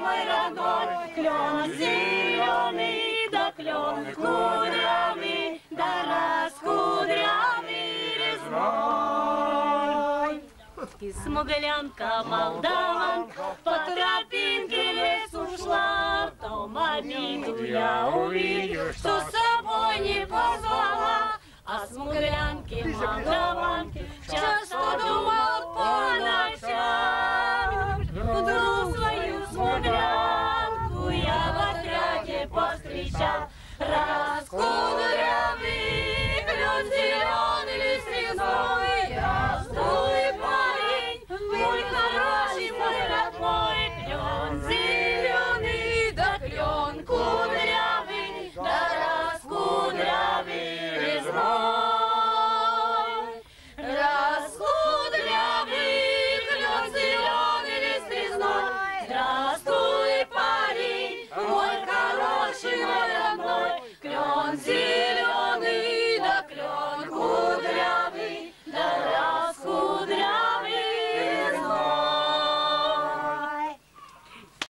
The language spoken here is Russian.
мой родной, клен зеленый, да клен кудрями, да раз кудрями резной. И смуглянка, молдаванка, по тропинке лес ушла, то маминку я увидел, что с собой не